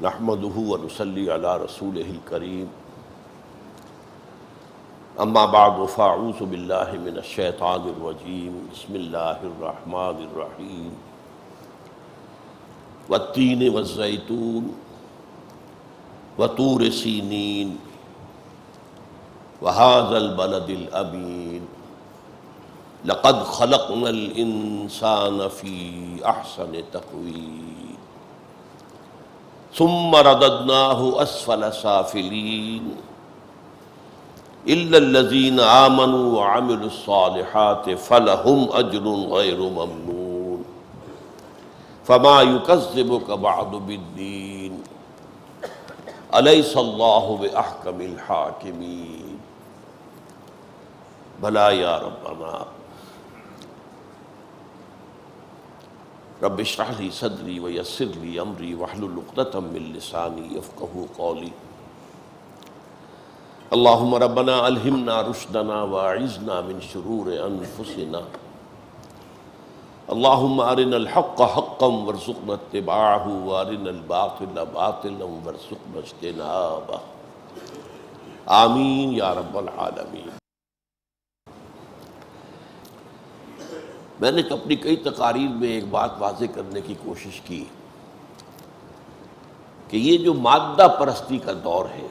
نحمده ونصلي على رسوله الكريم. اما بعد فاعوذ بالله من الشيطان الرجيم. بسم الله الرحمن الرحيم. والتين والزيتون وطور سينين. وهذا البلد الأمين. لقد خلقنا الإنسان في أحسن تقويم. ثم رددناه أسفل سافلين إلا الذين آمنوا وعملوا الصالحات فلهم أجر غير ممنون فما يكذبك بعد بالدين أليس الله بأحكم الحاكمين بلا يا ربنا رب اشرح لي صدري ويسر لي امري واحلل عقدة من لساني يفقهوا قولي. اللهم ربنا الهمنا رشدنا واعذنا من شرور انفسنا اللهم ارنا الحق حقا وارزقنا اتباعه وارنا الباطل باطلا وارزقنا اجتنابه. آمین یا رب العالمین میں نے اپنی کئی تقاریر میں ایک بات واضح کرنے کی کوشش کی کہ یہ جو مادہ پرستی کا دور ہے،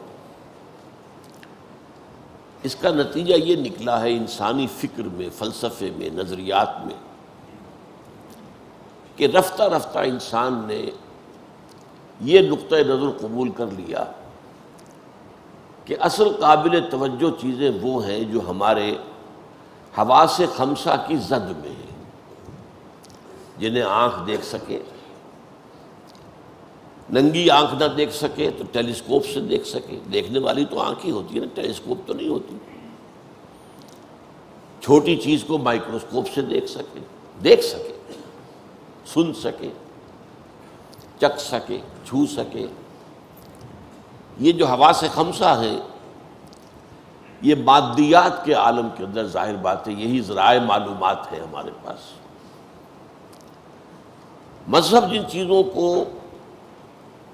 اس کا نتیجہ یہ نکلا ہے انسانی فکر میں، فلسفے میں، نظریات میں کہ رفتہ رفتہ انسان نے یہ نقطۂ نظر قبول کر لیا کہ اصل قابل توجہ چیزیں وہ ہیں جو ہمارے حواس خمسہ کی زد میں ہیں۔ جنہیں آنکھ دیکھ سکے، ننگی آنکھ نہ دیکھ سکے تو ٹیلیسکوپ سے دیکھ سکے۔ دیکھنے والی تو آنکھ ہی ہوتی ہے نا، ٹیلیسکوپ تو نہیں ہوتی۔ چھوٹی چیز کو مائکروسکوپ سے دیکھ سکے دیکھ سکے، سن سکے چک سکے، چھو سکے۔ یہ جو ہوا سے خمسہ ہے، یہ مادیات کے عالم کے اندر ظاہر بات ہے، یہی ذرائع معلومات ہے ہمارے پاس۔ مذہب جن چیزوں کو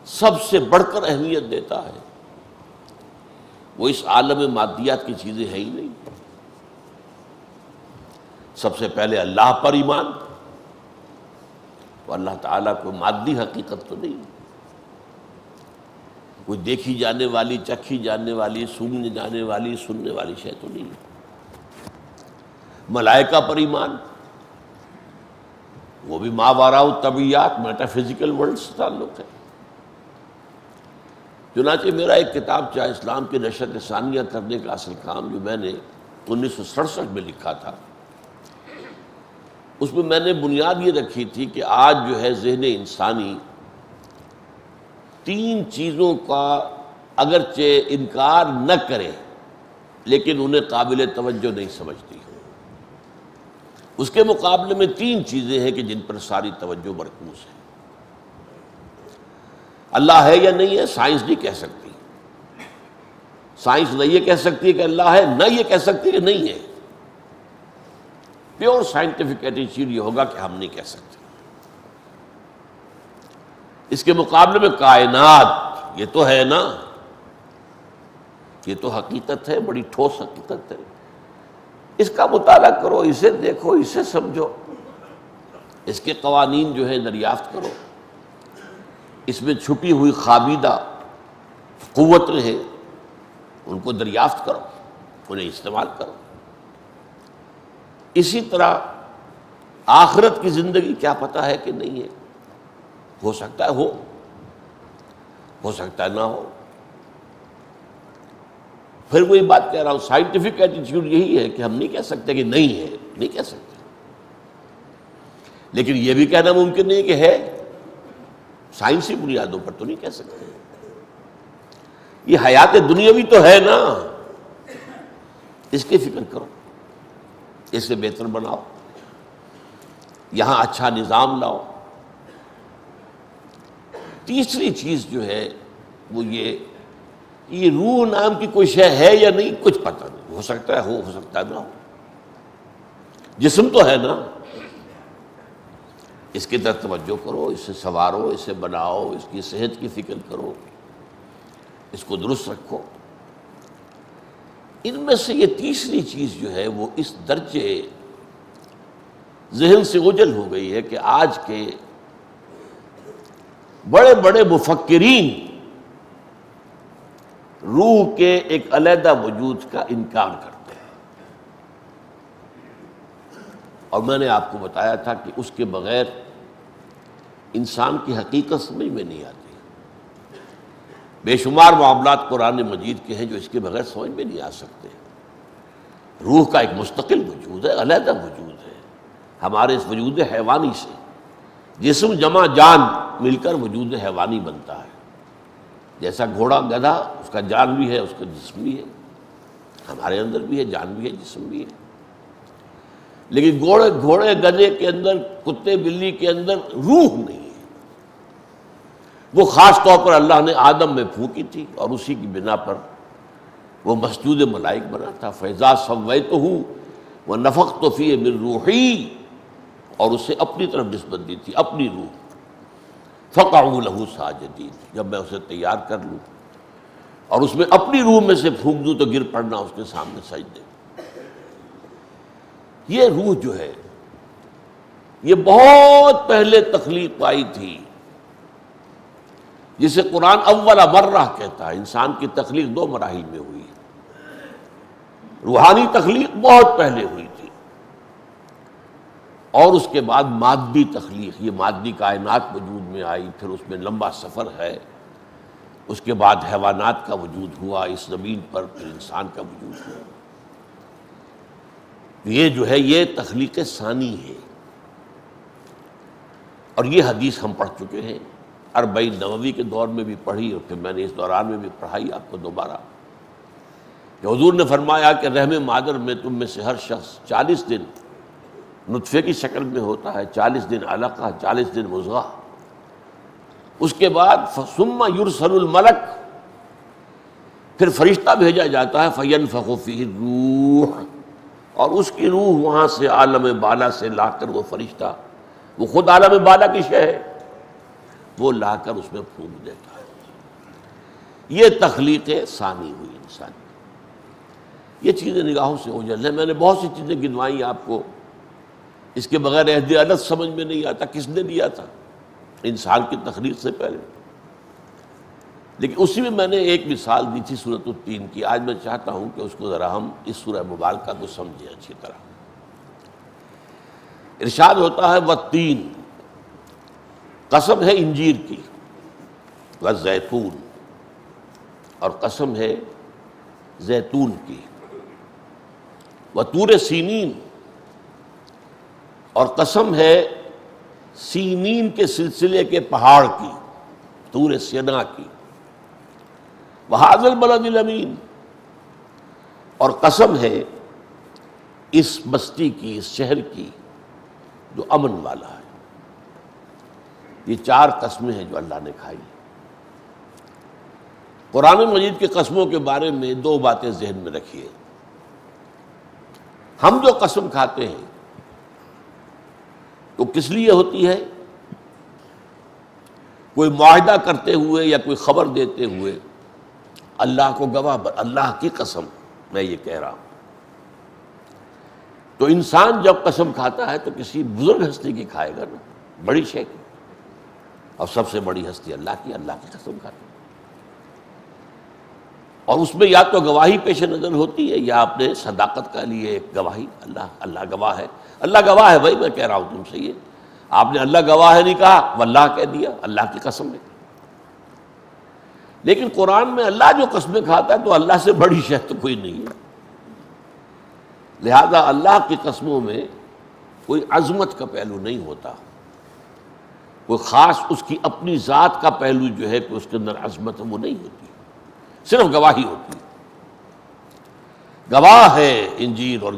سب سے بڑھ کر اہمیت دیتا ہے، وہ اس عالم مادیات کی چیزیں ہیں ہی نہیں۔ سب سے پہلے اللہ پر ایمان وہ اللہ تعالیٰ کو مادی حقیقت تو نہیں۔ کوئی دیکھی جانے والی، چکھی جانے والی سننے جانے والی، سننے والی شے تو نہیں۔ ملائکہ پر ایمان وہ بھی ماں طبیعت میٹا فزیکل ورلڈ سے تعلق ہے۔ چنانچہ میرا ایک کتاب چاہے اسلام کی نشر ثانیہ کرنے کا اصل کام جو میں نے انیس سو سڑسٹھ میں لکھا تھا، اس میں میں نے بنیاد یہ رکھی تھی کہ آج جو ہے ذہن انسانی تین چیزوں کا اگرچہ انکار نہ کرے، لیکن انہیں قابل توجہ نہیں سمجھتی۔ اس کے مقابلے میں تین چیزیں ہیں کہ جن پر ساری توجہ مرکوز ہے۔ اللہ ہے یا نہیں ہے، سائنس نہیں کہہ سکتی۔ سائنس نہ یہ کہہ سکتی ہے کہ اللہ ہے، نہ یہ کہہ سکتی کہ نہیں ہے۔ پیور سائنٹیفک ایٹیچیوڈ یہ ہوگا کہ ہم نہیں کہہ سکتے۔ اس کے مقابلے میں کائنات، یہ تو ہے نا۔ یہ تو حقیقت ہے، بڑی ٹھوس حقیقت ہے۔ اس کا مطالعہ کرو، اسے دیکھو، اسے سمجھو۔ اس کے قوانین جو ہے دریافت کرو۔ اس میں چھپی ہوئی خابیدہ قوتیں ہیں، ان کو دریافت کرو، انہیں استعمال کرو۔ اسی طرح آخرت کی زندگی کیا پتہ ہے کہ نہیں ہے؟ ہو سکتا ہے ہو ہو سکتا ہے نہ ہو۔ پھر وہی بات کہہ رہا ہوں سائنٹیفک ایٹیچیوڈ یہی ہے کہ ہم نہیں کہہ سکتے کہ نہیں ہے، نہیں کہہ سکتے۔ لیکن یہ بھی کہنا ممکن نہیں کہ ہے۔ سائنسی بنیادوں پر تو نہیں کہہ سکتے۔ یہ حیات دنیاوی تو ہے نا۔ اس کی فکر کرو اسے بہتر بناؤ۔ یہاں اچھا نظام لاؤ۔ تیسری چیز جو ہے، وہ یہ یہ روح نام کی کوئی شے ہے یا نہیں؟ کچھ پتہ نہیں۔ ہو سکتا ہے، ہو ہو سکتا ہے، نہ ہو۔ جسم تو ہے نا۔ اس کی طرف توجہ کرو اسے سنوارو اسے بناؤ، اس کی صحت کی فکر کرو۔ اس کو درست رکھو۔ ان میں سے یہ تیسری چیز جو ہے، وہ اس درجے ذہن سے اجل ہو گئی ہے کہ آج کے بڑے بڑے مفکرین روح کے ایک علیحدہ وجود کا انکار کرتے ہیں۔ اور میں نے آپ کو بتایا تھا کہ اس کے بغیر انسان کی حقیقت سمجھ میں نہیں آتی۔ بے شمار معاملات قرآن مجید کے ہیں جو اس کے بغیر سمجھ میں نہیں آ سکتے۔ روح کا ایک مستقل وجود ہے، علیحدہ وجود ہے۔ ہمارے اس وجود حیوانی سے جسم، جمع، جان مل کر وجود حیوانی بنتا ہے۔ جیسا گھوڑا، گدھا، اس کا جان بھی ہے، اس کا جسم بھی ہے۔ ہمارے اندر بھی ہے، جان بھی ہے، جسم بھی ہے۔ لیکن گھوڑے گھوڑے، گدھے کے اندر، کتے، بلی کے اندر روح نہیں ہے۔ وہ خاص طور پر اللہ نے آدم میں پھونکی تھی اور اسی کی بنا پر وہ مسجود ملائک بنا تھا۔ فیضا سوئی تو ہوں وہ نفق تو فی روحی اور اسے اپنی طرف نسبت دی تھی، اپنی روح۔ فقا لہو ساجدین، جب میں اسے تیار کر لوں۔ اور اس میں اپنی روح میں سے پھونک دوں تو گر پڑنا اس کے سامنے سجدے۔ یہ روح جو ہے، یہ بہت پہلے تخلیق پائی تھی۔ جسے قرآن اول مرہ کہتا ہے، انسان کی تخلیق دو مراحل میں ہوئی۔ روحانی تخلیق بہت پہلے ہوئی۔ اور اس کے بعد مادی تخلیق، یہ مادی کائنات وجود میں آئی، پھر اس میں لمبا سفر ہے۔ اس کے بعد حیوانات کا وجود ہوا، اس زمین پر پھر انسان کا وجود ہوا۔ یہ جو ہے، یہ تخلیق ثانی ہے۔ اور یہ حدیث ہم پڑھ چکے ہیں۔ اربئی نووی کے دور میں بھی پڑھی اور پھر میں نے اس دوران میں بھی پڑھائی، آپ کو دوبارہ۔ کہ حضور نے فرمایا کہ رحم مادر میں تم میں سے ہر شخص چالیس دن نطفے کی شکل میں ہوتا ہے، چالیس دن علقہ چالیس دن مضغہ اس کے بعد سما یورسل الملک پھر فرشتہ بھیجا جاتا ہے فین فقوفی روح اور اس کی روح وہاں سے عالم بالا سے لا کر وہ فرشتہ، وہ خود عالم بالا کی شے ہے، وہ لا کر اس میں پھونک دیتا ہے۔ یہ تخلیق ثانی ہوئی انسانی یہ چیزیں نگاہوں سے اوجل ہیں۔ میں نے بہت سی چیزیں گنوائی آپ کو۔ اس کے بغیر عہد عدت سمجھ میں نہیں آتا کس نے دیا تھا۔ انسان کی تخلیق سے پہلے۔ لیکن اسی میں میں نے ایک مثال دی تھی صورت التین کی۔ آج میں چاہتا ہوں کہ اس کو ذرا ہم اس سورہ مبارکہ کو سمجھیں اچھی طرح۔ ارشاد ہوتا ہے وہ تین قسم ہے انجیر کی و زیتون اور قسم ہے زیتون کی۔ وہ تور سینین۔ اور قسم ہے سینین کے سلسلے کے پہاڑ کی تور سینا کی۔ وہ حاضل بلد الامین۔ اور قسم ہے اس بستی کی، اس شہر کی جو امن والا ہے۔ یہ چار قسمیں ہیں جو اللہ نے کھائی۔ قرآن مجید کے قسموں کے بارے میں دو باتیں ذہن میں رکھیے۔ ہم جو قسم کھاتے ہیں تو کس لیے ہوتی ہے؟ کوئی معاہدہ کرتے ہوئے یا کوئی خبر دیتے ہوئے؟ اللہ کو گواہ اللہ کی قسم، میں یہ کہہ رہا ہوں۔ تو انسان جب قسم کھاتا ہے تو کسی بزرگ ہستی کی کھائے گا نا، بڑی شے کی۔ اور سب سے بڑی ہستی اللہ کی اللہ کی قسم کھاتی اور اس میں یا تو گواہی پیش نظر ہوتی ہے، یا اپنے صداقت کا لیے ایک گواہی۔ اللہ اللہ گواہ ہے۔ اللہ گواہ ہے بھائی، میں کہہ رہا ہوں تم سے یہ۔ آپ نے اللہ گواہ ہے نہیں کہا وہ اللہ کہہ دیا۔ اللہ کی قسم ہے۔ لیکن قرآن میں اللہ جو قسمیں کھاتا ہے تو اللہ سے بڑی شہد تو کوئی نہیں ہے۔ لہذا اللہ کی قسموں میں کوئی عظمت کا پہلو نہیں ہوتا۔ کوئی خاص اس کی اپنی ذات کا پہلو جو ہے کہ اس کے اندر عظمت وہ نہیں ہوتی۔ صرف گواہی ہوتی ہے۔ گواہ ہے انجیر اور